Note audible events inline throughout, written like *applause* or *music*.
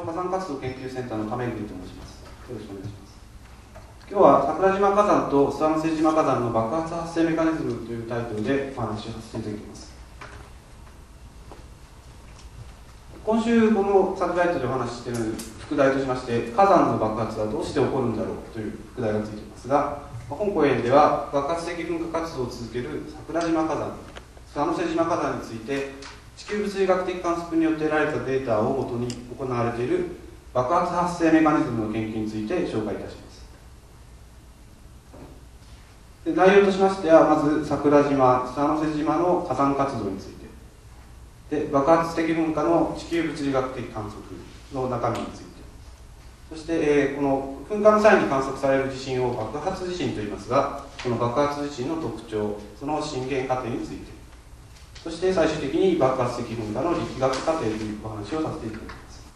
火山活動研究センターの亀井と申します。よろしくお願いします。今日は桜島火山と諏訪之瀬島火山の爆発発生メカニズムというタイトルでお話をさせていただきます。今週このサブタイトルでお話ししている副題としまして火山の爆発はどうして起こるんだろうという副題がついていますが本講演では爆発的噴火活動を続ける桜島火山諏訪之瀬島火山について地球物理学的観測によって得られたデータをもとに行われている爆発発生メカニズムの研究について紹介いたします。で内容としましてはまず桜島諏訪之瀬島の火山活動について。で爆発的噴火の地球物理学的観測の中身について。そして、えー、この噴火の際に観測される地震を爆発地震といいますがこの爆発地震の特徴その震源過程について。そして最終的に爆発的噴火の力学過程というお話をさせていただきます、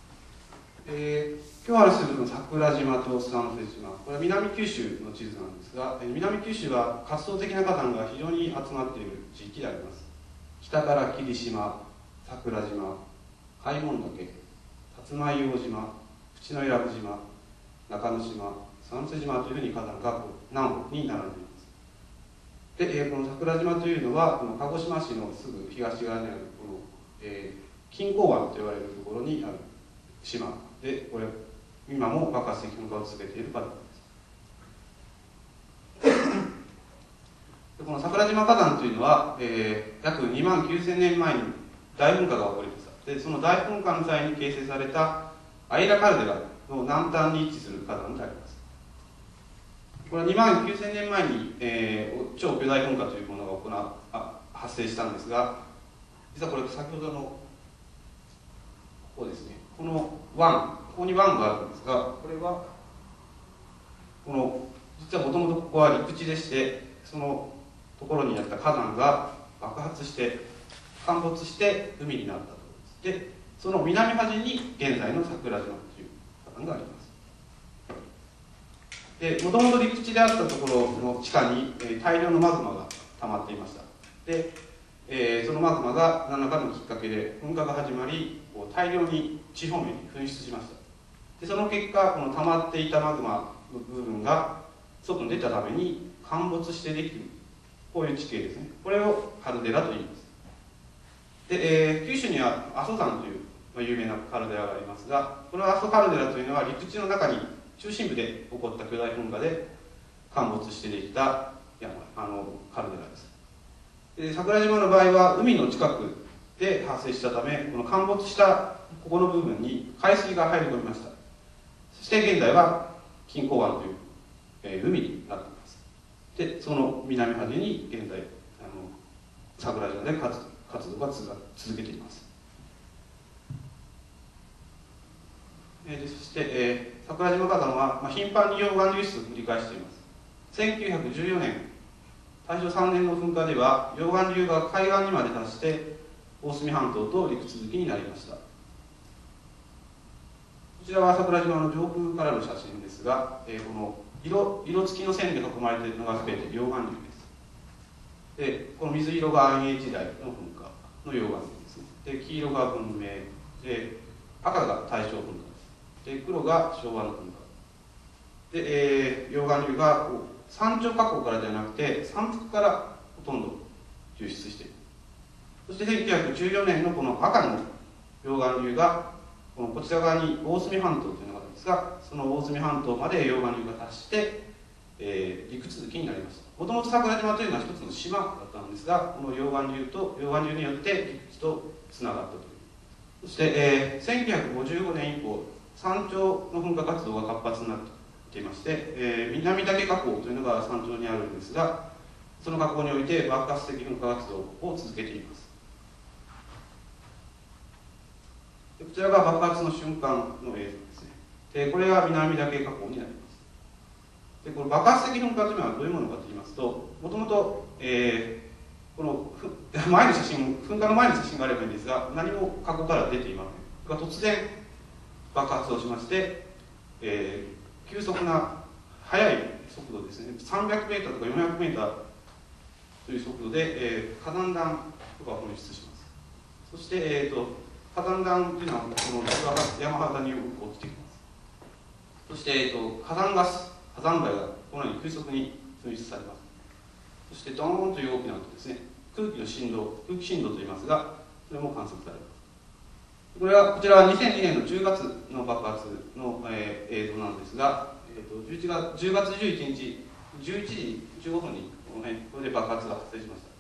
えー、今日話するの桜島と諏訪之瀬島。これは南九州の地図なんですが南九州は活動的な火山が非常に集まっている地域であります。北から霧島桜島開門岳辰舞硫黄島淵の伊良部島中之島三瀬島というふうに火山が南北に並んでいます。で、えー、この桜島というのはこの鹿児島市のすぐ東側にあるこの、えー、金港湾と言われるところにある島でこれ今も爆発的噴火を続けている火山です。でこの桜島火山というのは、えー、約2万9000年前に大噴火が起こりました。でその大噴火の際に形成されたアイラカルデラの南端に位置する火山であります。これは2万9000年前に、えー、超巨大噴火というものが行あ発生したんですが実はこれ先ほどのここですね。この湾ここに湾があるんですがこれはこの実はもともとここは陸地でしてそのところにあった火山が爆発して陥没して海になったと。でその南端に現在の桜島という火山があります。でもともと陸地であったところの地下に、えー、大量のマグマが溜まっていました。で、えー、そのマグマが何らかのきっかけで噴火が始まり大量に地表面に噴出しました。でその結果この溜まっていたマグマの部分が外に出たために陥没してできるこういう地形ですね。これをカルデラと言います。で、えー、九州には阿蘇山という、ま、有名なカルデラがありますがこの阿蘇カルデラというのは陸地の中に中心部で起こった巨大噴火で陥没してできた山あのカルデラです。で桜島の場合は海の近くで発生したためこの陥没したここの部分に海水が入り込みました。そして現在は金港湾という、えー、海になっています。でその南端に現在あの桜島で活動が続けています。えー、そして、えー、桜島火山は、まあ、頻繁に溶岩流出を繰り返しています。1914年大正3年の噴火では溶岩流が海岸にまで達して大隅半島と陸続きになりました。こちらは桜島の上空からの写真ですが、えー、この色色付きの線で囲まれているのが全て溶岩流です。でこの水色が暗影時代の噴火の溶岩流ですね。で黄色が文明。で赤が大正噴火。で黒が昭和の噴火で、えー、溶岩流が山頂火口からではなくて山腹からほとんど流出している。そして1914年のこの赤の溶岩流がこのこちら側に大隅半島というのがあるんですがその大隅半島まで溶岩流が達して、えー、陸続きになりましたもともと桜島というのは一つの島だったんですがこの溶岩流と溶岩流によって陸地とつながったという。そして、えー、1955年以降山頂の噴火活動が活発になっていまして、えー、南岳火口というのが山頂にあるんですがその火口において爆発的噴火活動を続けています。こちらが爆発の瞬間の映像ですね。でこれが南岳火口になります。でこの爆発的噴火というのはどういうものかと言いますともともと、えー、この *laughs* 前の写真噴火の前の写真があればいいんですが何も火口から出ていません。突然爆発をしまして、えー、急速な速い速度ですね。300メーターとか400メーターという速度で、えー、火山弾とかを噴出します。そして、えーと、火山弾というのはこの山肌によく落ちてきます。そして、えっと、火山ガス火山灰がこのように急速に噴出されます。そしてドーンという大きな音ですね。空気の振動空気振動といいますがそれも観測されます。これはこちらは2002年の10月の爆発の、えー、映像なんですが、えーと、11月10月11日11時15分にこの辺これで爆発が発生しました。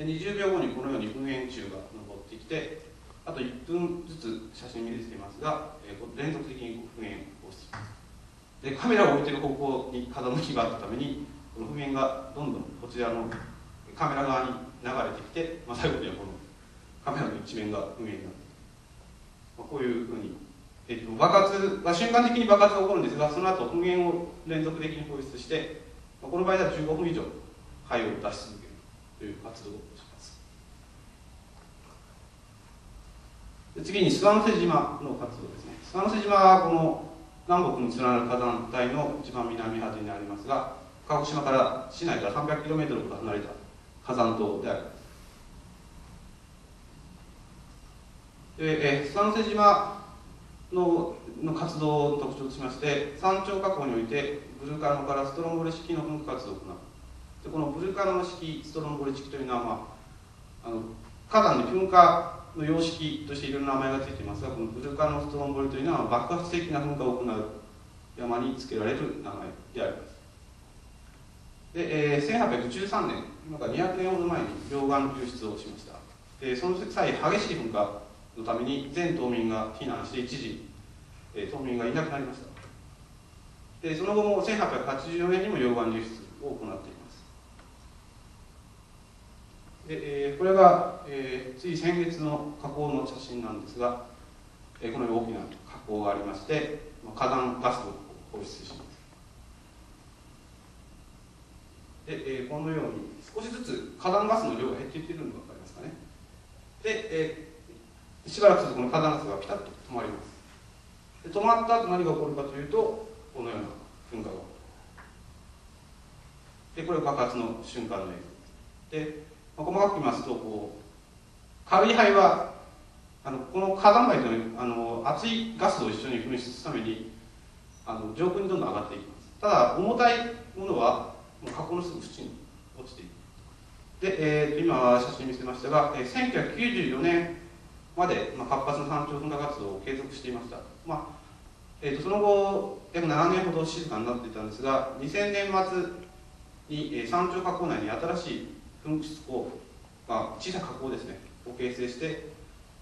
で20秒後にこのように噴煙柱が上ってきてあと1分ずつ写真に出ていますが、えー、連続的に噴煙をしています。でカメラを置いている方向に風向きがあったためにこの噴煙がどんどんこちらのカメラ側に流れてきて、まあ、最後にはこのカメラの一面が噴煙になってまあ、こういうふうに、えっと、爆発、まあ、瞬間的に爆発が起こるんですがその後噴煙を連続的に放出して、まあ、この場合では15分以上灰を出し続けるという活動をします。次に諏訪之瀬島の活動ですね。諏訪之瀬島はこの南北に連なる火山帯の一番南端にありますが鹿児島から市内から 300km ほど離れた火山島でありますで、えー、スワンセ島のの活動の特徴としまして山頂火口においてブルカノからストロンボリ式の噴火活動を行う。でこのブルカノ式ストロンボリ式というのは、まあ、あの火山の噴火の様式としていろんな名前が付いていますがこのブルカノストロンボリというのは爆発的な噴火を行う山に付けられる名前であります。で、えー、1813年今から200年ほど前に溶岩流出をしました。でその際激しい噴火のために全島民が避難して一時、えー、島民がいなくなりました。でその後も1884年にも溶岩流出を行っています。で、えー、これが、えー、つい先月の火口の写真なんですが、えー、このように大きな火口がありまして火山ガスを放出します。で、えー、このように少しずつ火山ガスの量が減っていっているのが分かりますかね。で、えーしばらくするとこの火山ガスがピタッと止まります。で止まった後何が起こるかというとこのような噴火が起こる。でこれが爆発の瞬間の映像で、まあ、細かく言いますとこう軽い灰はあのこの火山灰というあの熱いガスを一緒に噴出するためにあの上空にどんどん上がっていきます。ただ重たいものはもう火口のすぐ縁に落ちていく。で、えー、今写真見せましたが、えー、1994年まで、まあ、活発な山頂噴火活動を継続していました、まあえーと、その後約7年ほど静かになっていたんですが2000年末に、えー、山頂火口内に新しい噴出口、まあ、小さな火口ですねを形成して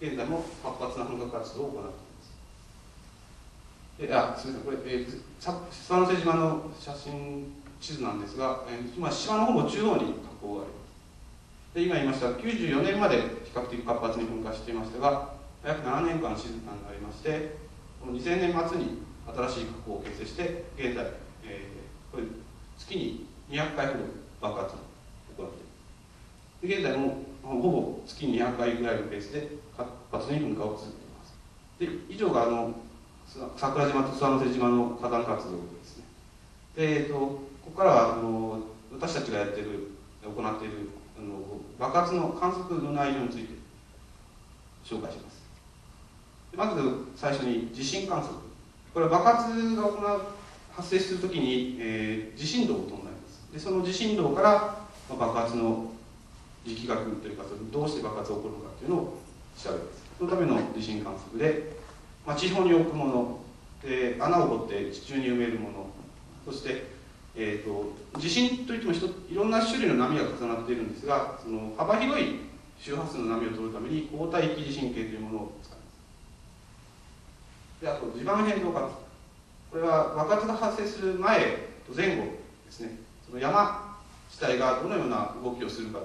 現在も活発な噴火活動を行っています。えあすみませんこれ、えー、佐野瀬島の写真地図なんですが、えー、今島のほぼ中央に火口があります。で今言いました94年まで比較的活発に噴火していましたが約7年間静かになりましてこの2000年末に新しい火口を結成して現在、えー、これ月に200回ほど爆発を行っている。現在もほぼ月に200回ぐらいのペースで活発に噴火を続けています。で以上があの桜島と諏訪之瀬島の火山活動ですね。で、えーと、ここからはあの私たちがやってる行っているあの爆発の観測の内容について紹介します。まず最初に地震観測。これは爆発が行う発生するときに、えー、地震動を伴います。でその地震動から、まあ、爆発の力学というかどうして爆発が起こるのかというのを調べます。そのための地震観測で、まあ、地表に置くもので穴を掘って地中に埋めるものそしてえーと、地震といってもいろんな種類の波が重なっているんですがその幅広い周波数の波を取るために交代域地震計というものを使います。であと地盤変動活これは爆発が発生する前と前後ですね。その山自体がどのような動きをするか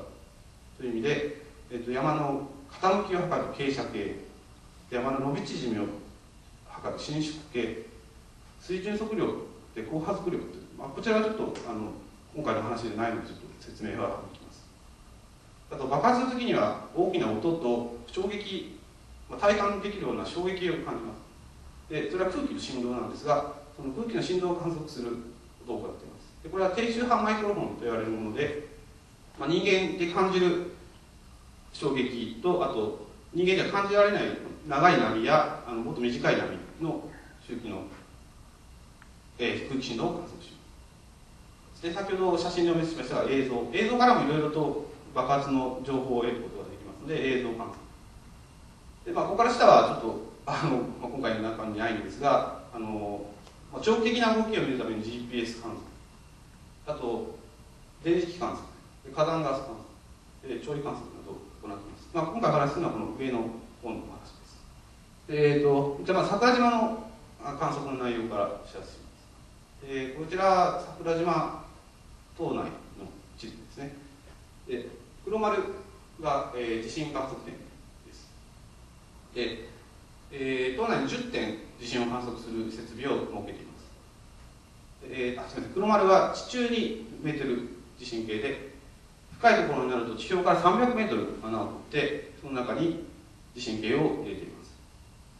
という意味で、えーと、山の傾きを測る傾斜計山の伸び縮みを測る伸縮計水準測量で高発力というまあ、こちらはちょっとあの今回の話でないのでちょっと説明はできます。あと爆発の時には大きな音と衝撃、まあ、体感できるような衝撃を感じます。でそれは空気の振動なんですがその空気の振動を観測することを行っています。でこれは低周波マイクロフォンと言われるもので、まあ、人間で感じる衝撃とあと人間では感じられない長い波やあのもっと短い波の周期の、えー、空気振動を観測で先ほど写真でお見せしましたが映像。映像からもいろいろと爆発の情報を得ることができますので映像観測で、まあ、ここから下はちょっとあの、まあ、今回の中にないんですがあの、まあ、長期的な動きを見るために GPS 観測あと電磁気観測火山ガス観測調理観測などを行っています、まあ、今回話するのはこの上の方の話です。えーと、じゃあまあ桜島の観測の内容からお知らせします、え、こちら桜島島内の地図ですね。で黒丸が、えー、地震観測点です。で、えー、島内に10点地震を観測する設備を設けています。えー、あすみません。黒丸は地中にメートル地震計で深いところになると地表から300メートル穴を掘ってその中に地震計を入れています。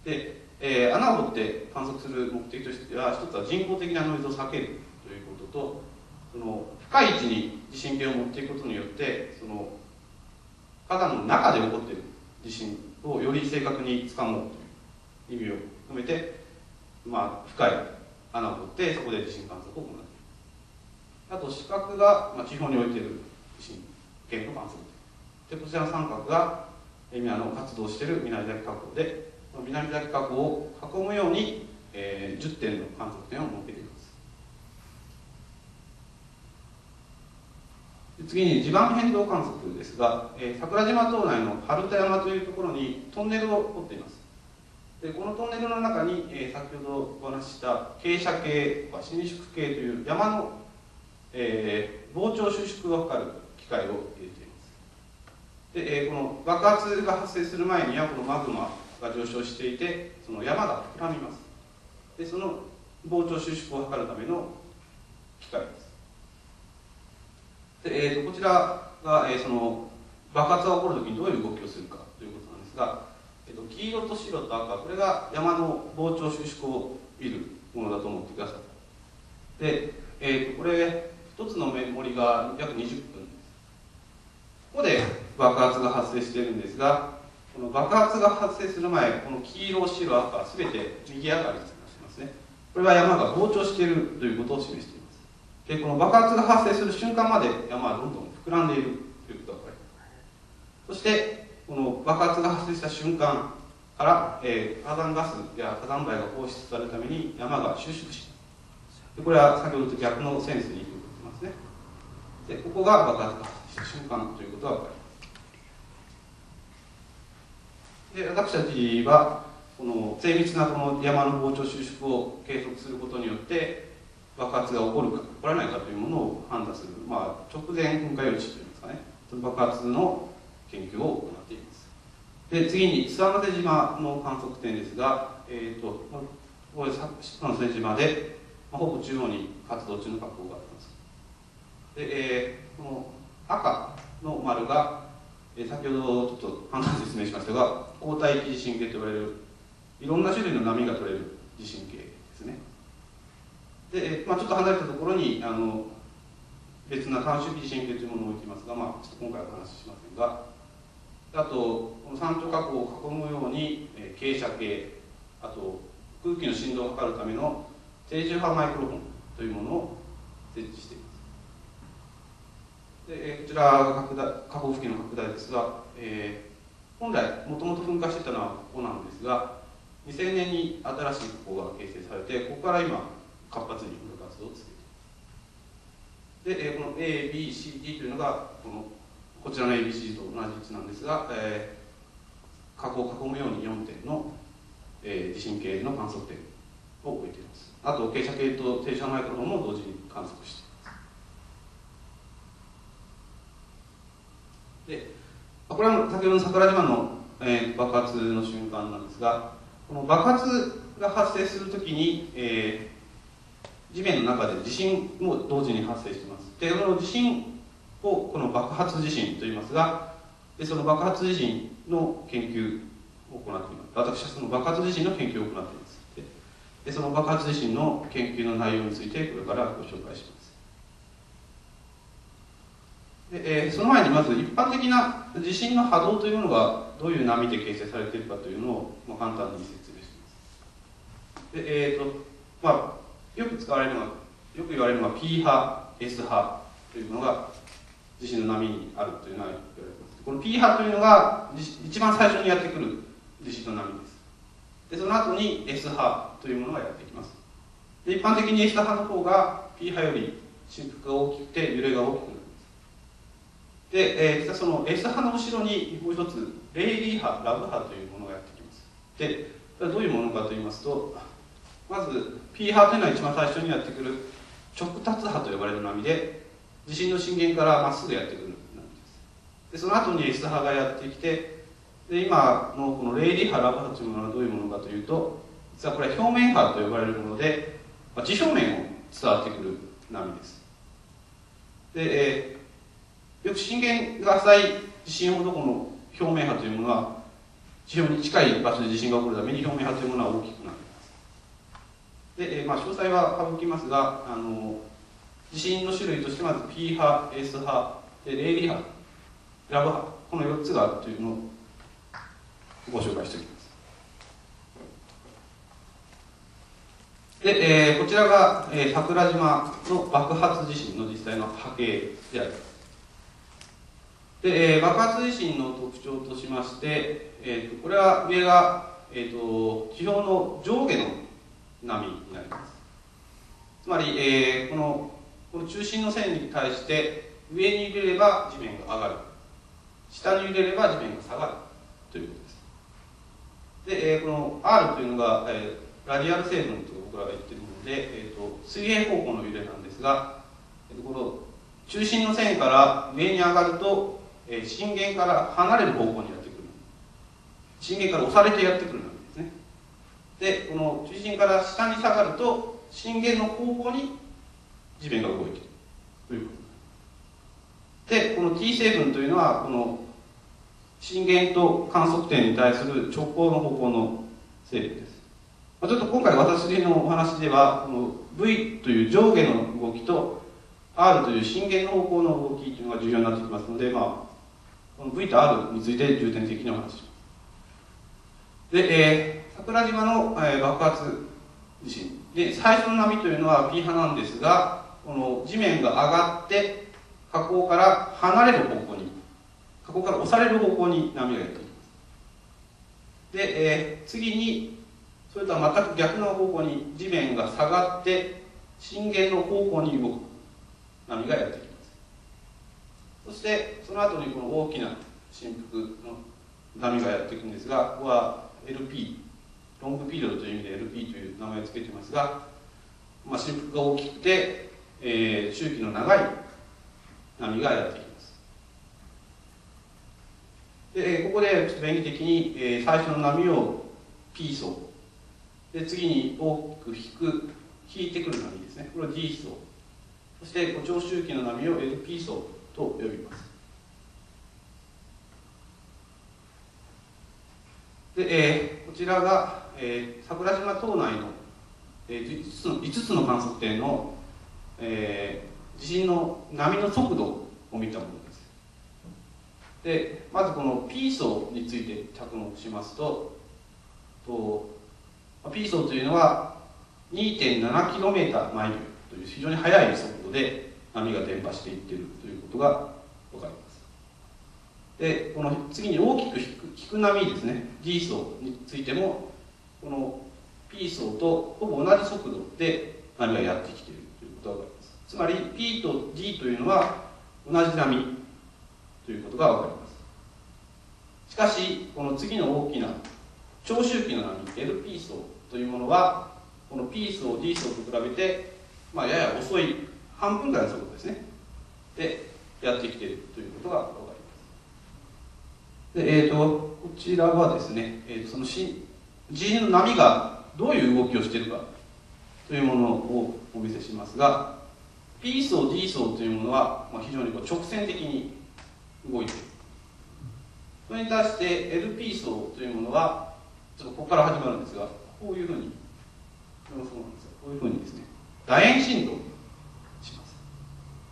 で、えー、穴を掘って観測する目的としては一つは人工的なノイズを避けるということとその深い位置に地震計を持っていくことによってその火山の中で起こっている地震をより正確につかもうという意味を込めて、まあ、深い穴を掘ってそこで地震観測を行っているあと四角が、まあ、地表に置いている地震計の観測点でこちらの三角が今の活動している南崎火口で南崎火口を囲むように、えー、10点の観測点を設けています次に地盤変動観測ですが、えー、桜島島内の春田山というところにトンネルを掘っています。でこのトンネルの中に、えー、先ほどお話しした傾斜計とか伸縮計という山の、えー、膨張収縮を測る機械を入れています。で、えー、この爆発が発生する前にはこのマグマが上昇していてその山が膨らみます。でその膨張収縮を測るための機械で、えーと、こちらが、えー、その爆発が起こるときにどういう動きをするかということなんですが、えーと、黄色と白と赤これが山の膨張収縮を見るものだと思ってください。で、えーと、これ一つのメモリが約20分です。ここで爆発が発生しているんですがこの爆発が発生する前この黄色白赤すべて右上がりになってますね。これは山が膨張しているということを示しています。でこの爆発が発生する瞬間まで山はどんどん膨らんでいるということが分かります。そしてこの爆発が発生した瞬間から、えー、火山ガスや火山灰が放出されるために山が収縮しでこれは先ほどと逆のセンスに言ってますね。でここが爆発が発生した瞬間ということが分かります。で私たちはこの精密なこの山の膨張収縮を計測することによって爆発が起こるか起こらないかというものを判断する、まあ、直前噴火予知といいますかね。爆発の研究を行っています。で次に諏訪瀬島の観測点ですが、えーと、ここで諏訪瀬島で、まあ、ほぼ中央に活動中の火口があります。で、えー、この赤の丸が、えー、先ほどちょっと簡単に説明しましたが交代地震計と呼ばれるいろんな種類の波が取れる地震計で、まあ、ちょっと離れたところにあの別な単周期地震計というものを置いていますが、まあ、ちょっと今回はお話ししませんが。あとこの山頂火口を囲むように、えー、傾斜計あと空気の振動を測るための低周波マイクロフォンというものを設置しています。で、えー、こちらが拡大火口付近の拡大ですが、えー、本来もともと噴火していたのはここなんですが2000年に新しい火口が形成されてここから今活発に活動を続けてで、この ABCD というのがこのこちらの ABCD と同じ位置なんですが、えー、火口を囲むように4点の、えー、地震計の観測点を置いています。あと傾斜計と停車マイクロも同時に観測しています。でこれは先ほどの桜島の、えー、爆発の瞬間なんですがこの爆発が発生するときに、えー、地面の中で地震も同時に発生しています。でその地震をこの爆発地震と言いますがでその爆発地震の研究を行っています。私はその爆発地震の研究を行っています。でその爆発地震の研究の内容についてこれからご紹介します。でえー、その前にまず一般的な地震の波動というのがどういう波で形成されているかというのを、まあ、簡単に説明します。で、えーとまあ、よく使われるのがよく言われるのが P 波 S 波というのが地震の波にあるというのは言われています。この P 波というのが一番最初にやってくる地震の波です。でその後に S 波というものがやってきます。で一般的に S 波の方が P 波より振幅が大きくて揺れが大きくなります。で、えー、実はその S 波の後ろにもう一つレイリー波ラブ波というものがやってきます。でどういうものかと言いますとまず P 波というのは一番最初にやってくる直達波と呼ばれる波で地震の震源からまっすぐやってくる波です。でその後に S 波がやってきてで今のこのレイリー波ラブ波というものはどういうものかというと実はこれは表面波と呼ばれるもので、まあ、地表面を伝わってくる波です。で、えー、よく震源が浅い地震ほどこの表面波というものは地表に近い場所で地震が起こるために表面波というものは大きくなりますで、えー、まあ、詳細は省きますがあの地震の種類としてまず P 波 S 波でレイリ波ラブ波この4つがあるというのをご紹介しておきます。で、えー、こちらが、えー、桜島の爆発地震の実際の波形でありますで、えー、爆発地震の特徴としまして、えーと、これは上が、えーと、地表の上下の波になります。つまり、えー、このこの中心の線に対して上に揺れれば地面が上がる。下に揺れれば地面が下がる。ということです。で、えー、この R というのが、えー、ラディアル成分と僕らが言ってるもので、えーと、水平方向の揺れなんですが、えーと、この中心の線から上に上がると、えー、震源から離れる方向にやってくる。震源から押されてやってくるでこの中心から下に下がると震源の方向に地面が動いているということでこの T 成分というのはこの震源と観測点に対する直行の方向の成分ですちょっと今回私のお話ではこの V という上下の動きと R という震源の方向の動きというのが重要になってきますので、まあ、この V と R について重点的にお話します。で、えー、桜島の、えー、爆発地震。で最初の波というのは P 波なんですがこの地面が上がって火口から離れる方向に火口から押される方向に波がやってきます。で、えー、次にそれとは全く逆の方向に地面が下がって震源の方向に動く波がやってきます。そしてその後にこの大きな振幅の波がやっていくんですがここは LP ロングピリオドという意味で LP という名前を付けてますが、まあ、振幅が大きくて、えー、周期の長い波がやってきます。でここでちょっと便宜的に、えー、最初の波を P 層で次に大きく引く引いてくる波ですね。これは D 層そして長周期の波を LP 層と呼びます。で、えー、こちらが、えー、桜島島内の、えー、5, つの5つの観測点の、えー、地震の波の速度を見たものです。でまずこの P 層について着目しますとと P 層というのは 2.7km 毎秒という非常に速い速度で波が伝播していっているということが分かります。でこの次に大きく引く引く波ですね。D 層についてもこの P 層とほぼ同じ速度で波がやってきているということが分かります。つまり P と D というのは同じ波ということが分かります。しかしこの次の大きな長周期の波 LP 層というものはこの P 層 D 層と比べて、まあ、やや遅い半分ぐらいの速度ですね。でやってきているということが分かります。で、えーと、こちらはですね、えーと、その地震の波がどういう動きをしているかというものをお見せしますが P 層 D 層というものは、非常に直線的に動いている。それに対して LP 層というものはちょっとここから始まるんですがこういうふうにそうなんですこういうふうにですね楕円振動します。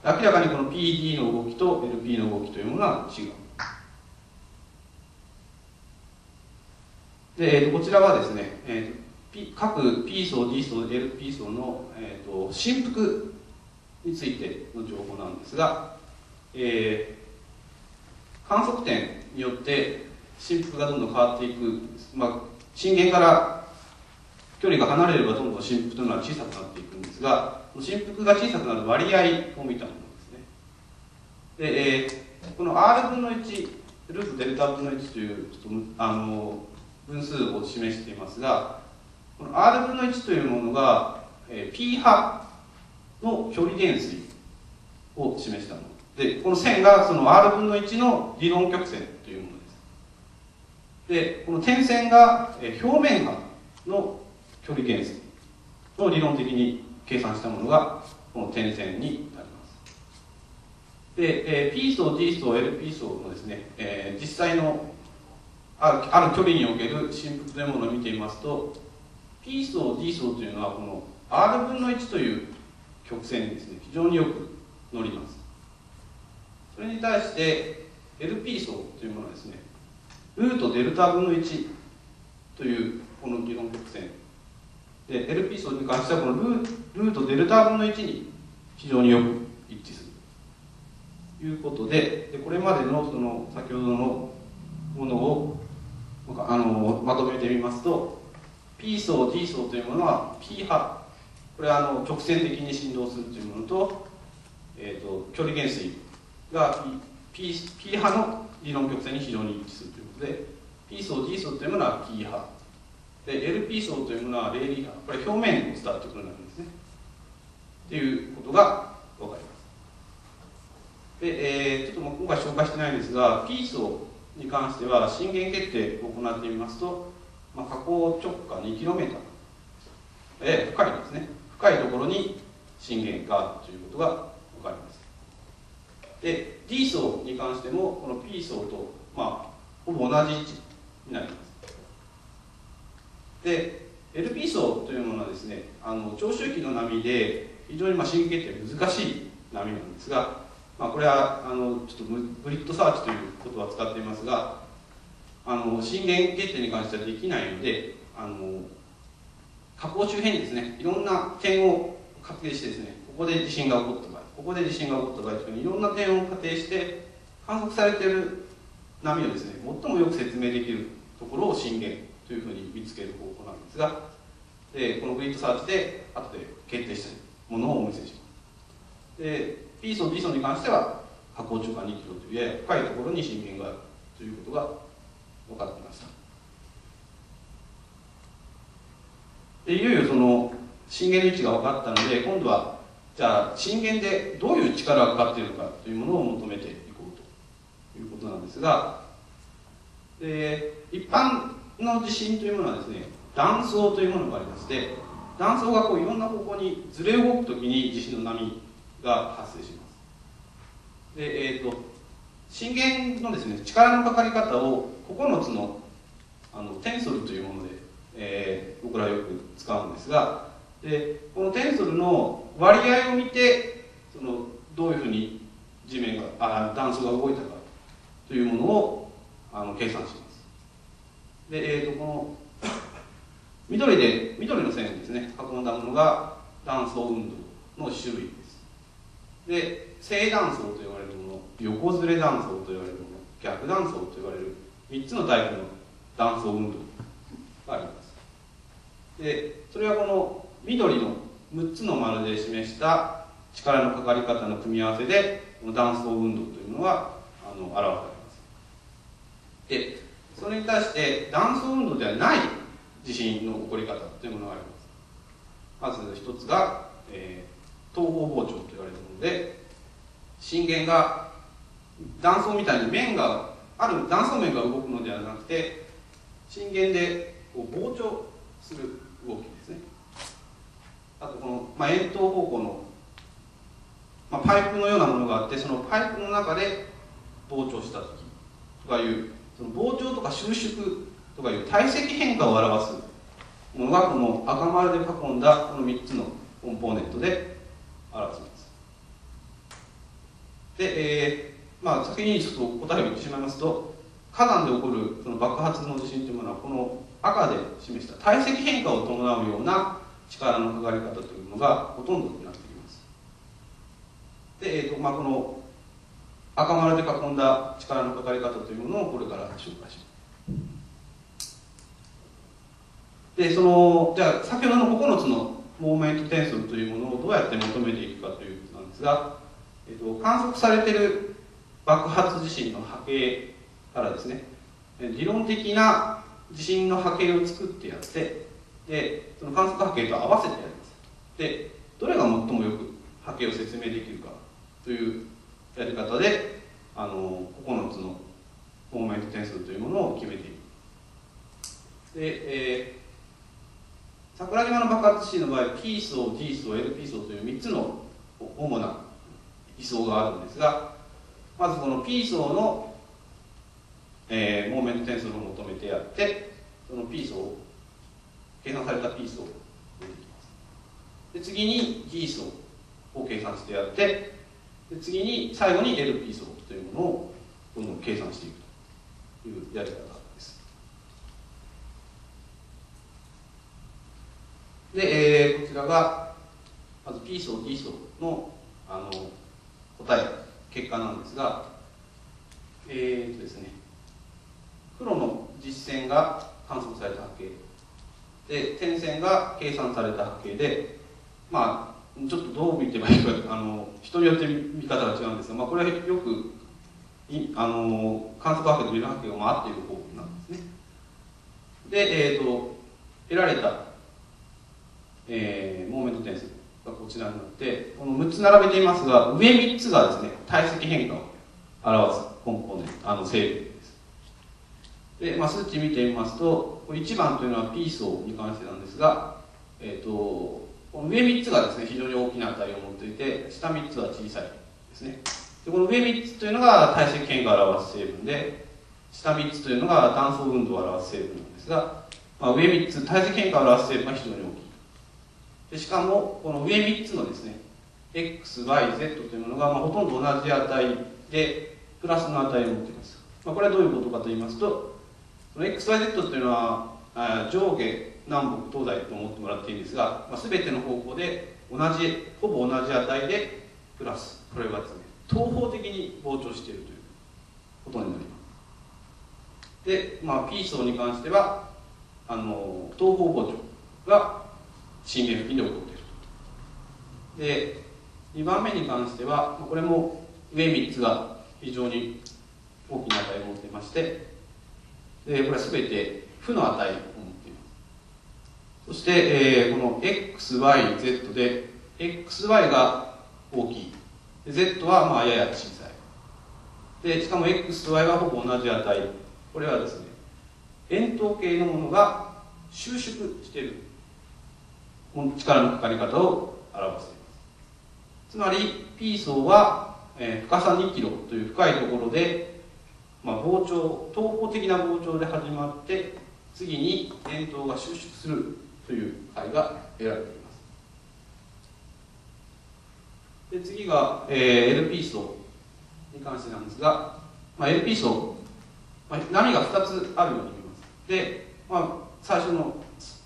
明らかにこの PD の動きと LP の動きというものは違う。で、えー、とこちらはですね、えー、と各 P 層、D 層、LP 層の、えー、と振幅についての情報なんですが、えー、観測点によって振幅がどんどん変わっていく、まあ、震源から距離が離れればどんどん振幅というのは小さくなっていくんですが振幅が小さくなる割合を見たものですね。で、えー、この R 分の1ルートデルタ分の1というあの分数を示していますがこの R 分の1というものが、えー、P 波の距離減衰を示したもの。でこの線がその R 分の1の理論曲線というものです。でこの点線が、えー、表面波の距離減衰を理論的に計算したものがこの点線になります。で、えー、P 層 D 層 LP 層のですね、えー、実際のあるある距離における振幅というものを見てみますと P 層 D 層というのはこの R 分の1という曲線にですね非常によく乗ります。それに対して LP 層というものはですねルートデルタ分の1というこの議論曲線。で LP 層に関してはこのルートデルタ分の1に非常によく一致する。ということででこれまでのその先ほどのものをあのまとめてみますと P 層 D 層というものは P 波。これはあの直線的に振動するというものと,、えーと、距離減衰が P, P, P 波の理論曲線に非常に一致するということで P 層 D 層というものは P 波。で LP 層というものはレーリー波。これ表面を伝ってくるんですね。っていうことが分かります。で、えー、ちょっと今回紹介してないんですが P 層に関しては震源決定を行ってみますと、まあ、河口直下 2km で深いですね。深いところに震源があるということが分かります。で D 層に関してもこの P 層と、まあ、ほぼ同じ位置になります。で LP 層というものはですねあの長周期の波で非常にまあ震源決定難しい波なんですがまあ、これはあのちょっとブリッドサーチという言葉を使っていますがあの震源決定に関してはできないのであの火口周辺にですねいろんな点を仮定してですねここで地震が起こった場合ここで地震が起こった場合というにいろんな点を仮定して観測されている波をですね最もよく説明できるところを震源というふうに見つける方法なんですがでこのブリッドサーチで後で決定したものをお見せします。で P 層 D 層に関しては波高中間2キロというやや深いところに震源があるということが分かってきました。でいよいよその震源の位置が分かったので今度はじゃあ震源でどういう力がかかっているのかというものを求めていこうということなんですがで一般の地震というものはですね断層というものがありまして断層がこういろんな方向にずれ動く時に地震の波が発生します。で、えーと、震源のですね力のかかり方を9つのあのテンソルというもので、えー、僕らよく使うんですがでこのテンソルの割合を見てそのどういうふうに地面があ断層が動いたかというものをあの計算します。で、えーと、この緑で緑の線ですね囲んだものが断層運動の種類でで正断層と言われるもの横ずれ断層と言われるもの逆断層と言われる3つのタイプの断層運動があります。でそれはこの緑の6つの丸で示した力のかかり方の組み合わせでこの断層運動というのはあの表されます。でそれに対して断層運動ではない地震の起こり方というものがあります。まず一つが、えー、東方膨張と言われるの。で震源が断層みたいに面がある断層面が動くのではなくて震源でこう膨張する動きですね。あとこの、まあ、円筒方向の、まあ、パイプのようなものがあってそのパイプの中で膨張した時とかいうその膨張とか収縮とかいう体積変化を表すものがこの赤丸で囲んだこの3つのコンポーネントで表しますで、えーまあ、先にちょっと答えを言ってしまいますと火山で起こるその爆発の地震というものはこの赤で示した体積変化を伴うような力のかかり方というのがほとんどになってきます。で、えーとまあ、この赤丸で囲んだ力のかかり方というものをこれから紹介します。でそのじゃあ先ほどの9つのモーメントテンソルというものをどうやって求めていくかということなんですが、えーと、観測されている爆発地震の波形からですね理論的な地震の波形を作ってやってでその観測波形と合わせてやります。でどれが最もよく波形を説明できるかというやり方であの9つのモーメント点数というものを決めていく。で、えー、桜島の爆発地震の場合 P 層 G 層 LP 層という3つの主な位相があるんですがまずこの P 層の、えー、モーメント点数を求めてやってその P 層計算された P 層を出てきます。で次に G 層を計算してやってで次に最後に LP 層というものをどんどん計算していくというやり方です。で、えー、こちらがまず P 層 D 層のあの答え結果なんですがえー、っとですね黒の実線が観測された波形。で点線が計算された波形でまあちょっとどう見てもいいかあの人によって見方が違うんですが、まあ、これはよくいあの観測波形と理論波形が回っている方なんですね。で、えーと、得られた、えー、モーメント点数。がこちらになってこの6つ並べていますが上3つがですね体積変化を表すコンポーネントあの成分です。で、まあ、数値見てみますと1番というのは P 層に関してなんですがえっ、ー、とこの上3つがですね非常に大きな値を持っていて下3つは小さいですね。でこの上3つというのが体積変化を表す成分で下3つというのが断層運動を表す成分なんですが、まあ、上3つ体積変化を表す成分が非常に大きい。でしかもこの上3つのですね XYZ というものがまあほとんど同じ値でプラスの値を持っています、まあ、これはどういうことかと言いますとその XYZ というのは上下南北東西と思ってもらっていいんですが、まあ、全ての方向で同じほぼ同じ値でプラスこれがですね東方的に膨張しているということになります。で、まあ、P 層に関してはあの東方膨張が震源付近で起こっている。で2番目に関してはこれも上3つが非常に大きな値を持ってましてでこれは全て負の値を持っています。そして、えー、この XYZ で XY が大きい。Z はまあやや小さい。でしかも XY はほぼ同じ値。これはですね円筒形のものが収縮している。力のかかり方を表しています。つまり P 層は、えー、深さ2キロという深いところで、まあ、膨張東方的な膨張で始まって次に円筒が収縮するという解が得られていますで次が、えー、LP 層に関してなんですが、まあ、LP 層、まあ、波が2つあるように見えますで、まあ、最初の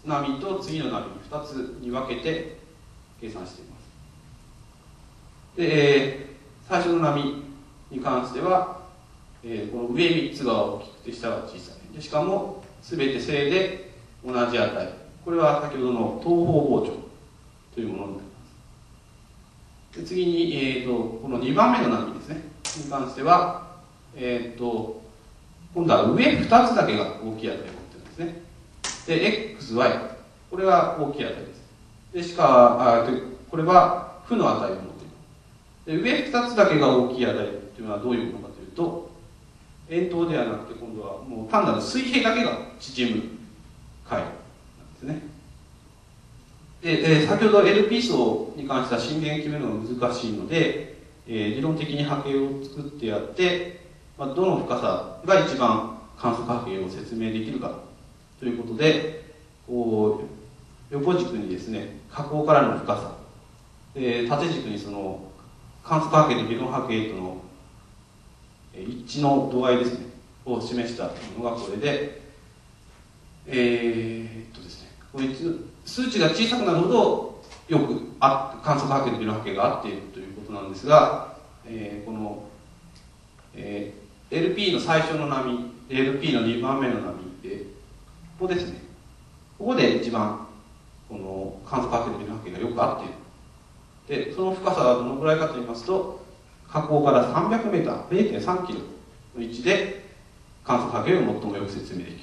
波と次の波2つに分けて計算しています。で、最初の波に関しては、えー、この上3つが大きくて下が小さい。でしかも全て正で同じ値。これは先ほどの東方膨張というものになります。で次に、えーと、この2番目の波ですね。に関しては、えーと、今度は上2つだけが大きい値を持ってるんですね。で XY これは大きい値です。でしかあこれは負の値を持っている。で上2つだけが大きい値というのはどういうものかというと円筒ではなくて今度はもう単なる水平だけが縮む回なんですね。で、えー、先ほど LP 層に関しては震源決めるのが難しいので、えー、理論的に波形を作ってやって、まあ、どの深さが一番観測波形を説明できるかということでこう横軸にですね火口からの深さ、えー、縦軸にその観測波形と理論波形との一致の度合いですね。を示したのがこれでえー、っとですね。こいつ数値が小さくなるほどよくあ観測波形と理論波形が合っているということなんですが、えー、この、えー、LP の最初の波 LP の2番目の波でここですね。ここで一番この観測波形と理論波形がよく合っているでその深さはどのぐらいかと言いますと火口から 300m 0.3キロの位置で観測波形を最もよく説明できる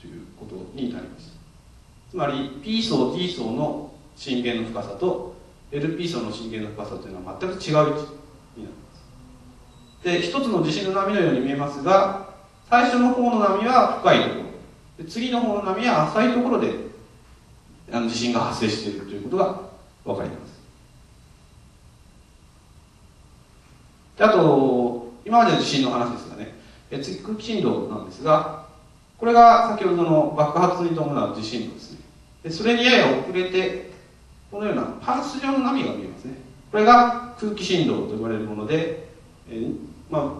ということになります。つまり P 層 D 層の震源の深さと LP 層の震源の深さというのは全く違う位置になります。で一つの地震の波のように見えますが最初の方の波は深いところ。次の方の波は浅いところであの地震が発生しているということが分かりますであと、今までの地震の話ですがね、え次空気振動なんですが、これが先ほどの爆発に伴う地震動ですね。でそれにやや遅れて、このようなパルス状の波が見えますね。これが空気振動と呼ばれるもので、えー、まあ、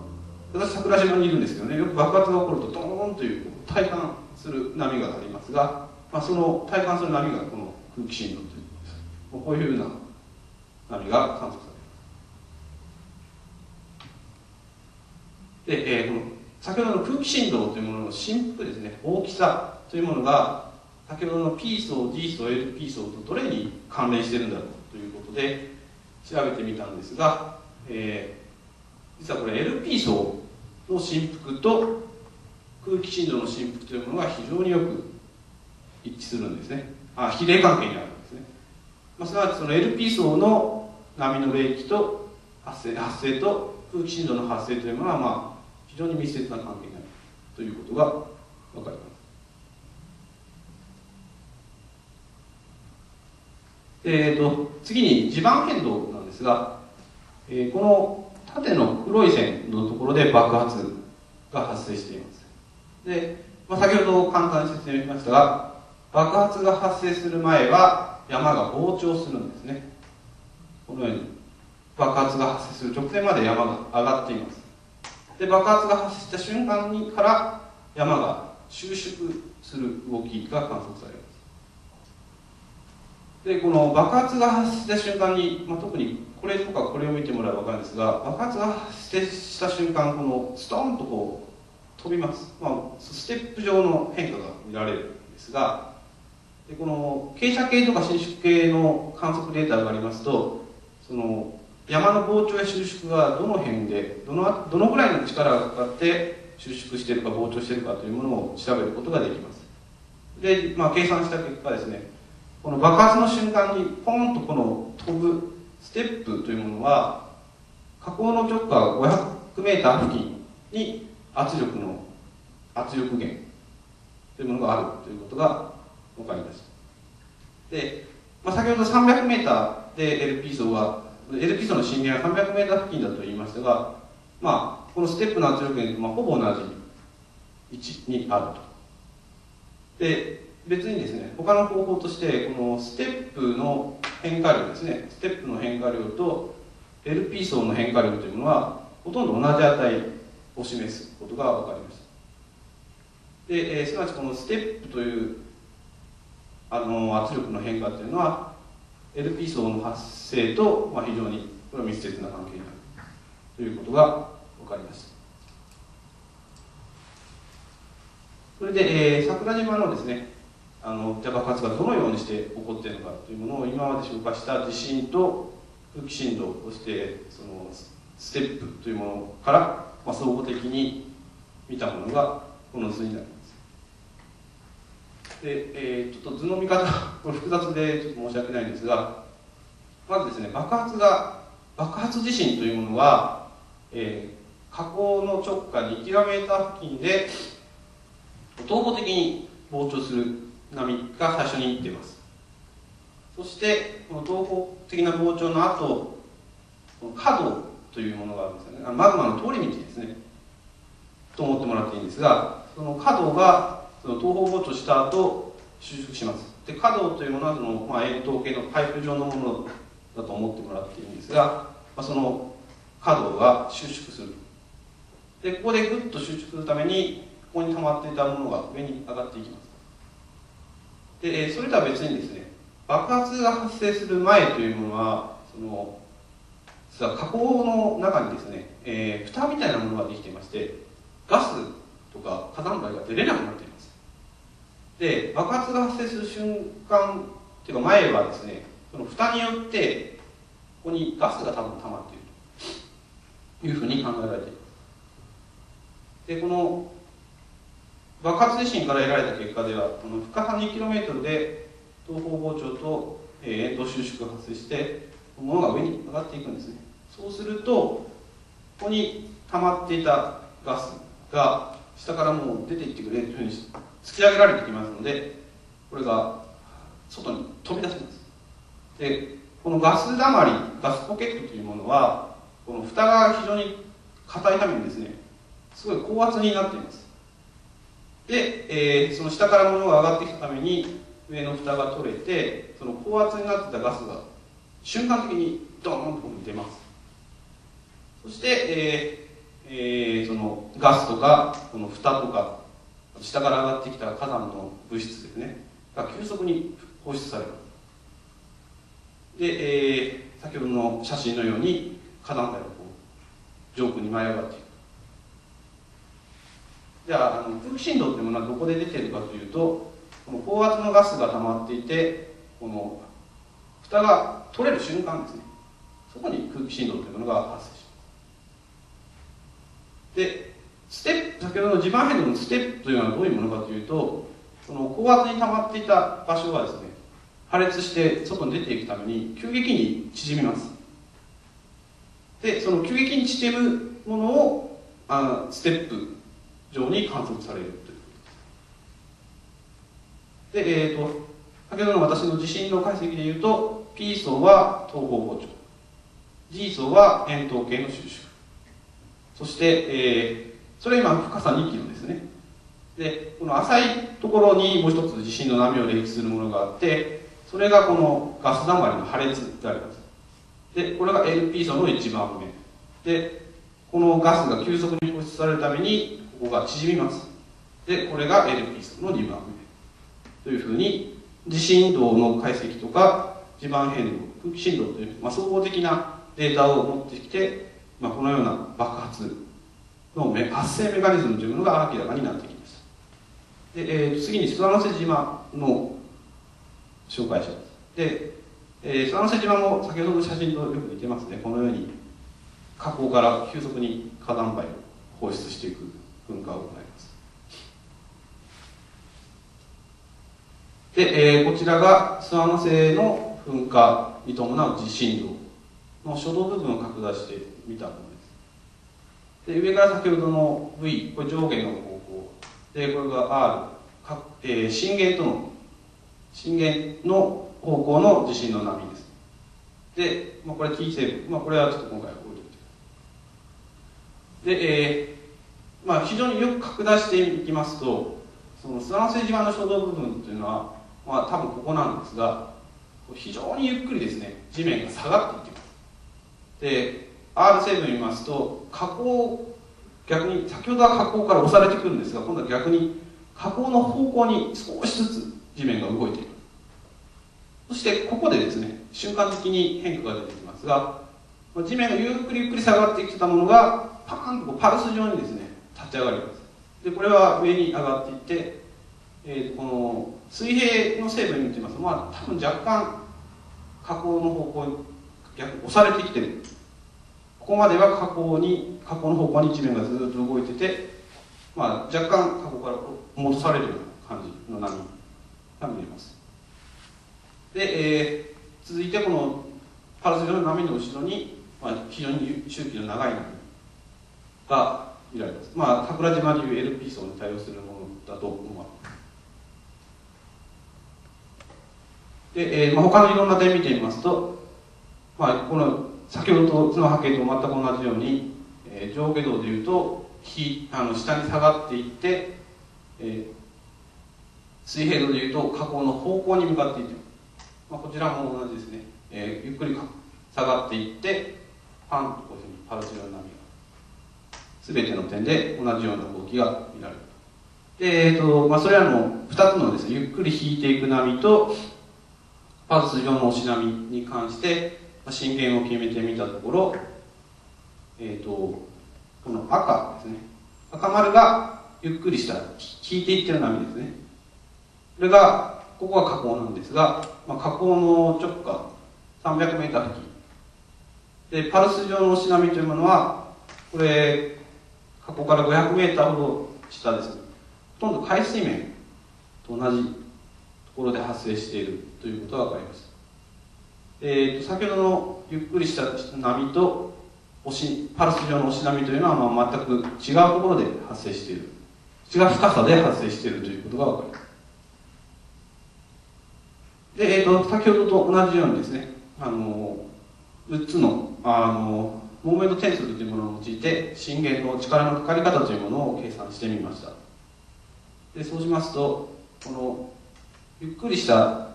私桜島にいるんですけどね、よく爆発が起こるとドーンという体感する波がありますが、まあ、その体感する波がこの空気振動というこういうような波が観測されます。で、えー、この先ほどの空気振動というものの振幅ですね大きさというものが先ほどの P 層 D 層 LP 層とどれに関連しているんだろうということで調べてみたんですが、えー、実はこれ LP 層の振幅と空気振動の振幅というものが非常によく一致するんですねあ比例関係にあるんですね、まあ、すなわちその LP 層の波の冷気と発生発生と空気振動の発生というものはまあ非常に密接な関係になるということが分かります。えーと、次に地盤変動なんですが、えー、この縦の黒い線のところで爆発が発生しています。で、まあ、先ほど簡単に説明しましたが、爆発が発生する前は山が膨張するんですね。このように爆発が発生する直前まで山が上がっています。で爆発が発生した瞬間にから山が収縮する動きが観測されますでこの爆発が発生した瞬間に、まあ、特にこれとかこれを見てもらえば分かるんですが爆発が発生した瞬間このストーンとこう飛びます、まあ、ステップ上の変化が見られるんですがでこの傾斜系とか伸縮系の観測データがありますとその山の膨張や収縮がどの辺でどのどのぐらいの力がかかって収縮しているか膨張しているかというものを調べることができます。で、まあ、計算した結果ですねこの爆発の瞬間にポンとこの飛ぶステップというものは火口の直下 500m 付近に圧力の圧力源というものがあるということが分かりましたで、まあ、先ほど 300m で LP 層は LP 層の震源は 300m 付近だと言いましたが、まあ、このステップの圧力源と、まあ、ほぼ同じ位置にあると。で、別にですね、他の方法として、このステップの変化量ですね、ステップの変化量と LP 層の変化量というものは、ほとんど同じ値を示すことが分かりました。で、えー、すなわちこのステップというあの圧力の変化というのは、LP 層の発生と、まあ、非常にこれは密接な関係になる。ということが分かりましたそれで、えー、桜島のですねあのじゃ爆発がどのようにして起こっているのかというものを今まで紹介した地震と空気振動そしてそのステップというものから、まあ、総合的に見たものがこの図になります。で、えー、ちょっと図の見方 *laughs* これ複雑でちょっと申し訳ないんですがまずですね爆発が爆発地震というものは、えー、火口の直下 2km 付近で統合的に膨張する波が最初に出ます。そしてこの東方的な膨張の後この角というものがあるんですよね。マグマの通り道ですね。と思ってもらっていいんですがその角がその東方膨張した後収縮します。で可動というものはその、まあ、円筒形のパイプ状のものだと思ってもらっていいんですがまあ、その角が収縮するでここでぐっと収縮するためにここに溜まっていたものが上に上がっていきます。でそれとは別にですね爆発が発生する前というものはその実は火口の中にですね、えー、蓋みたいなものができていましてガスとか火山灰が出れなくなっていますで爆発が発生する瞬間っていうか前はですねその蓋によってここにガスが多分溜まっているというふうに考えられていますでこの爆発地震から得られた結果ではこの深さ 2km で東方膨張と、えー、円筒収縮が発生して物が上に上がっていくんですね。そうするとここに溜まっていたガスが下からもう出ていってくれというふうに突き上げられてきますのでこれが外に飛び出します。でこのガスだまりガスポケットというものはこの蓋が非常に硬いためにですねすごい高圧になっています。で、えー、その下から物が上がってきたために上の蓋が取れてその高圧になってたガスが瞬間的にドーンと出ます。そして、えーえー、そのガスとかこの蓋とか下から上がってきた火山の物質ですね。が急速に放出される。で、えー、先ほどの写真のように火山灰がこう上空に舞い上がっていく。じゃあの空気振動っていうものはどこで出てるかというとこの高圧のガスが溜まっていてこの蓋が取れる瞬間ですね。そこに空気振動というものが発生します。でステップ先ほどの地盤変動のステップというのはどういうものかというとその高圧に溜まっていた場所がですね破裂して外に出ていくために急激に縮みます。でその急激に縮むものをあステップ上に観測されるという。ことです。で、えーと、先ほどの私の地震の解析でいうと P 層は東方膨張 G 層は円筒形の収縮。そして、えー、それ今深さ2キロですね。でこの浅いところにもう一つ地震の波を連起するものがあってそれがこのガスだまりの破裂であります。でこれが LP 層の一番上でこのガスが急速に放出されるためにここが縮みます。でこれが LP 層の2番目。というふうに地震動の解析とか地盤変動空気振動という、まあ、総合的なデータを持ってきて、まあ、このような爆発の発生メカニズムというものが明らかになってきましたで、えー、次に諏訪之瀬島の紹介しますで、えー、諏訪之瀬島も先ほどの写真とよく似てますね。このように火口から急速に火山灰を放出していく噴火を行います。で、えー、こちらが諏訪之瀬の噴火に伴う地震動の初動部分を拡大してみたもので上から先ほどの V これ上下の方向。でこれが R か、え、震源との震源の方向の地震の波です。で、まあ、これ T 成分、まあ、これはちょっと今回は置いといて。で、えーまあ、非常によく拡大していきますとその砂瀬島の初動部分というのは、まあ、多分ここなんですが非常にゆっくりですね地面が下がっていきます。で R 成分見ますと火口逆に先ほどは火口から押されてくるんですが今度は逆に火口の方向に少しずつ地面が動いているそしてここでですね瞬間的に変化が出てきますが地面がゆっくりゆっくり下がってきてたものがパーンとパルス状にですね立ち上がります。でこれは上に上がっていって、えー、この水平の成分にといいますまあ多分若干火口の方向に逆に押されてきてる。ここまでは火口に火口の方向に地面がずっと動いてて、まあ、若干火口から戻されるような感じの波が見えますで、えー、続いてこのパラス状の波の後ろに、まあ、非常に周期の長い波が見られます。まあ、桜島でいう LP 層に対応するものだと思います。で、えーまあ、他のいろんな点見てみますと、まあ、この先ほどとの波形と全く同じように、えー、上下動でいうとあの下に下がっていって、えー、水平度でいうと火口の方向に向かっていってまあ、こちらも同じですね、えー、ゆっくり下がっていってパンとこういうふうにパルス状の波が全ての点で同じような動きが見られる。で、えーとまあ、それらの2つのですねゆっくり引いていく波とパルス状の押し波に関して、震源を決めてみたところ、えーと、この赤ですね。赤丸がゆっくりした引いていってる波ですね。これがここは河口なんですが、まあ、河口の直下 300m 付近。でパルス状の押し波というものはこれ河口から 500m ほど下です。ほとんど海水面と同じところで発生しているということが分かりましたえーと、先ほどのゆっくりした波と押しパルス状の押し波というのは、まあ、全く違うところで発生している違う深さで発生しているということが分かります。で、えーと、先ほどと同じようにですねあの6つのあのモーメント転速というものを用いて震源の力のかかり方というものを計算してみました。でそうしますとこのゆっくりした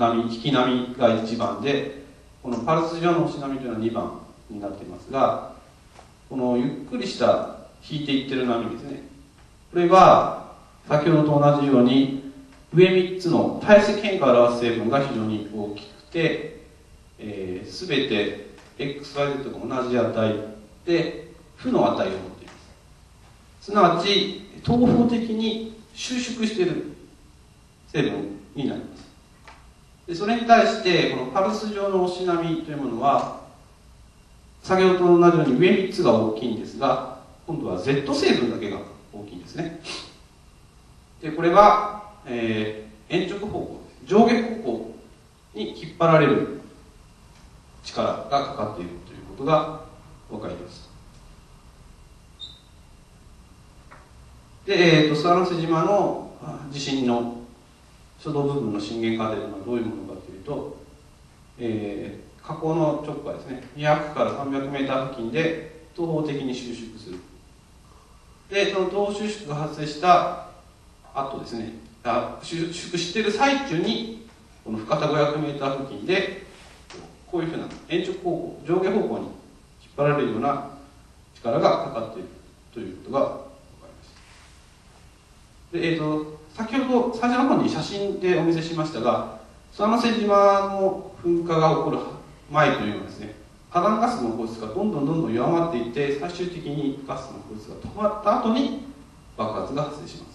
波引き波が1番でこのパルス状の押し波というのは2番になっていますがこのゆっくりした引いていってる波ですね。これは先ほどと同じように上3つの体積変化を表す成分が非常に大きくて、えー、全て XYZ が同じ値で負の値を持っています。すなわち東方的に収縮している成分になります。でそれに対してこのパルス状の押し波というものは先ほどと同じように上3つが大きいんですが今度は Z 成分だけが大きいんですね。でこれは、えー、延直方向上下方向に引っ張られる力がかかっているということが分かります。で、えーと、スワロス島の地震の初動部分の震源過程というのはどういうものかというと、えー、河口の直下ですね200から300メーター付近で東方的に収縮する。でその東方収縮が発生した後ですねあ収縮している最中にこの深さ500メーター付近でこういうふうな延直方向上下方向に引っ張られるような力がかかっているということが分かります。で、えーと先ほど最初の方に写真でお見せしましたが諏訪之瀬島の噴火が起こる前というのはですね火山ガスの放出がどんどんどんどん弱まっていって最終的にガスの放出が止まった後に爆発が発生しま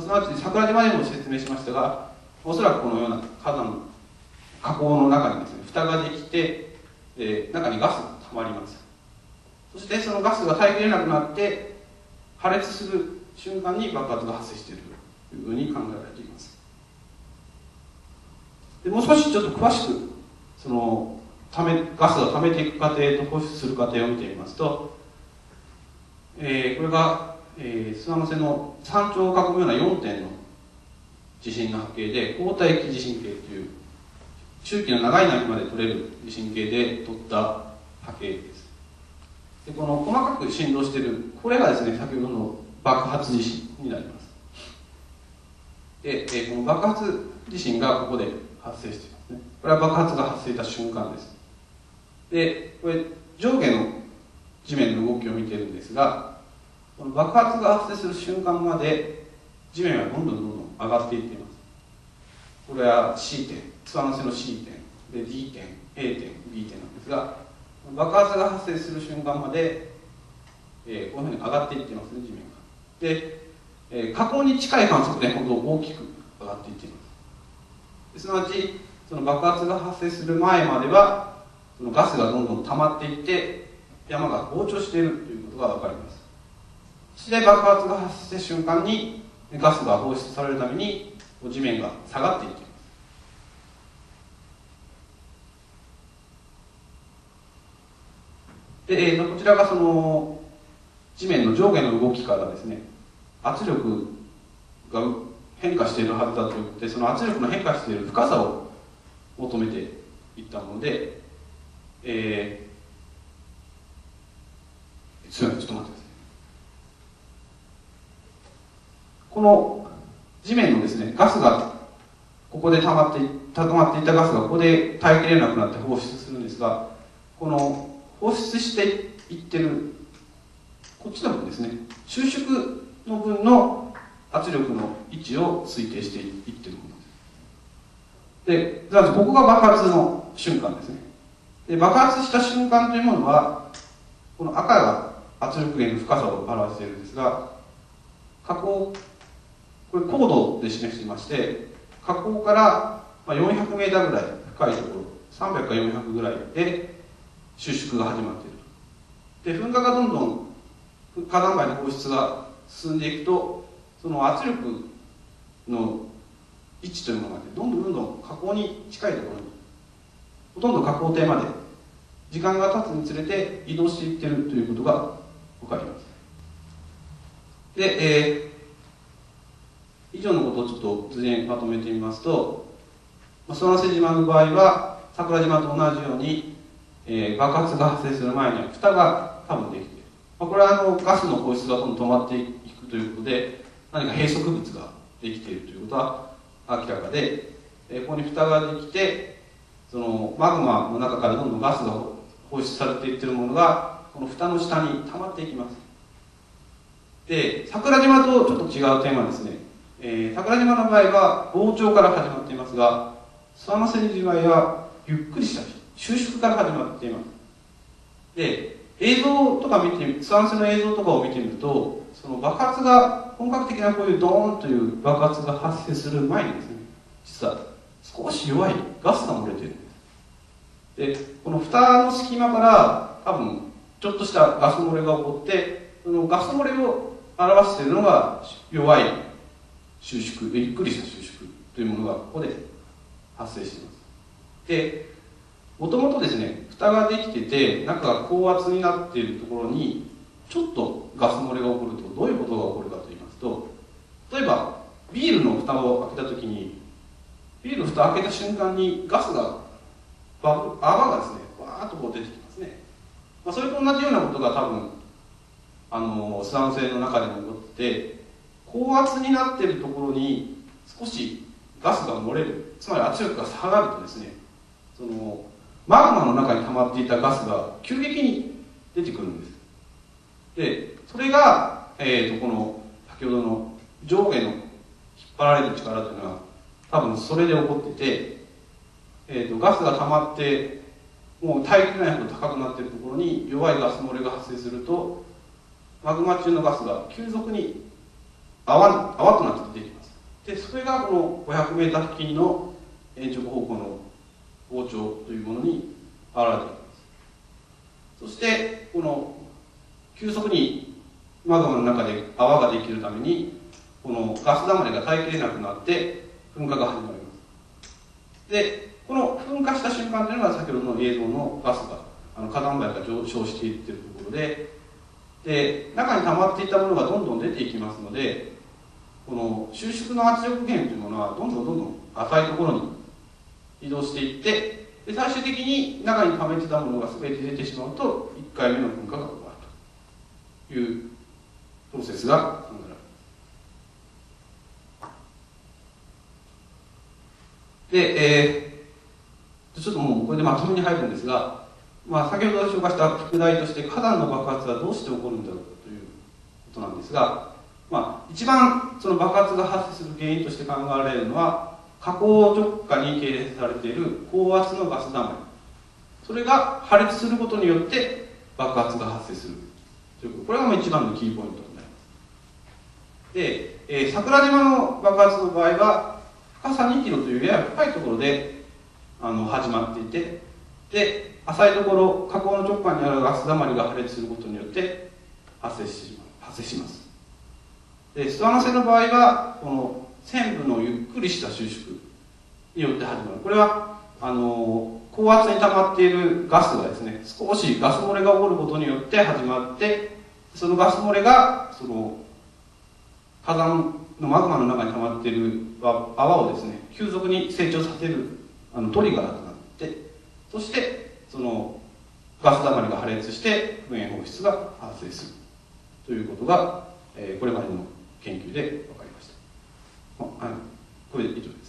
す。すなわち桜島でも説明しましたがおそらくこのような火山火口の中にですね蓋ができて、えー、中にガスが溜まります。そしてそのガスが耐えきれなくなって破裂する瞬間に爆発が発生している。というふうに考えられています。でもう少しちょっと詳しくそのためガスを溜めていく過程と放出する過程を見てみますと、えー、これが、えー、諏訪の瀬の山頂を囲むような4点の地震の波形で交代期地震計という周期の長い波まで取れる地震計で取った波形です。でこの細かく振動してるこれがですね先ほどの爆発地震になります。で、えー、この爆発地震がここで発生していますね。これは爆発が発生した瞬間です。でこれ上下の地面の動きを見てるんですがこの爆発が発生する瞬間まで地面はどんどんどんどん上がっていっています。これは C 点つわの瀬の C 点で D 点 A 点 B 点なんですが爆発が発生する瞬間まで、えー、こういうふうに上がっていってますね地面が。で、えー、火口に近い観測点ほど大きく上がっていっています。すなわちその爆発が発生する前まではそのガスがどんどん溜まっていって山が膨張しているということが分かります。そして爆発が発生した瞬間にガスが放出されるために地面が下がっていきますで、えー、とこちらがその地面の上下の動きからですね圧力が変化しているはずだということでその圧力の変化している深さを求めていったもので、えー、ちょっと待ってください。この地面のですねガスがここで溜まって溜まっていたガスがここで耐えきれなくなって放出するんですがこの放出していってるこっちの分ですね収縮の分の圧力の位置を推定していってるものです。でここが爆発の瞬間ですね。で爆発した瞬間というものはこの赤が圧力源の深さを表しているんですが火口これ高度で示していまして火口から400メーターぐらい深いところ300か400ぐらいで収縮が始まっているで噴火がどんどん火山灰の放出が進んでいくとその圧力の位置というものがどんどんどんどん火口に近いところにほとんど火口底まで時間が経つにつれて移動していってるということが分かります。で、えー以上のことをちょっと図にまとめてみますと諏訪瀬島の場合は桜島と同じように、えー、爆発が発生する前には蓋が多分できている、まあ、これはあのガスの放出がどんどん止まっていくということで何か閉塞物ができているということは明らかで、え、ここに蓋ができてそのマグマの中からどんどんガスが放出されていっているものがこの蓋の下に溜まっていきます。で桜島とちょっと違う点はですね。えー、桜島の場合は膨張から始まっていますが諏訪瀬島はゆっくりした収縮から始まっています。で映像とか見て諏訪瀬の映像とかを見てみるとその爆発が本格的なこういうドーンという爆発が発生する前にですね実は少し弱いガスが漏れているんです。でこの蓋の隙間から多分ちょっとしたガス漏れが起こってそのガス漏れを表しているのが弱い収縮ゆっくりした収縮というものがここで発生しています。でもともとですね蓋ができてて中が高圧になっているところにちょっとガス漏れが起こるとどういうことが起こるかと言いますと例えばビールの蓋を開けた時にビールの蓋を開けた瞬間にガスが泡がですねわーっとこう出てきますね、まあ、それと同じようなことが多分あのスラム性の中でも起こって高圧になってるところに少しガスが漏れる。つまり圧力が下がるとですねそのマグマの中に溜まっていたガスが急激に出てくるんです。でそれが、えーと、この先ほどの上下の引っ張られる力というのは多分それで起こってて、えーと、ガスが溜まってもう耐えきれないほど高くなっているところに弱いガス漏れが発生するとマグマ中のガスが急速に泡泡となって出てきます。でそれがこの 500m 付近の延直方向の膨張というものに現れています。そしてこの急速にマグマの中で泡ができるためにこのガスだまりが耐えきれなくなって噴火が始まります。でこの噴火した瞬間というのが先ほどの映像のガスがあの火山灰が上昇していっているところでで中に溜まっていたものがどんどん出ていきますのでこの収縮の圧力源というものはどんどんどんどん浅いところに移動していってで最終的に中に溜めてたものが全て出てしまうと1回目の噴火が終わる。いうプロセスが考えられますで、えー、ちょっともうこれでまとめに入るんですが、まあ、先ほど紹介した副題として火山の爆発はどうして起こるんだろうということなんですがまあ、一番その爆発が発生する原因として考えられるのは火口直下に形成されている高圧のガスだまりそれが破裂することによって爆発が発生するというこれが一番のキーポイントになります。で、えー、桜島の爆発の場合は深さ2キロというやや深いところであの始まっていてで浅いところ火口の直下にあるガスだまりが破裂することによって発生し発生します。で諏訪瀬の場合はこの線部のゆっくりした収縮によって始まる。これはあの高圧に溜まっているガスがですね少しガス漏れが起こることによって始まってそのガス漏れがその火山のマグマの中に溜まっている泡をですね急速に成長させるあのトリガーとなってそしてそのガスだまりが破裂して噴煙放出が発生するということが、えー、これまでの研究で分かりました。あこれで以上です。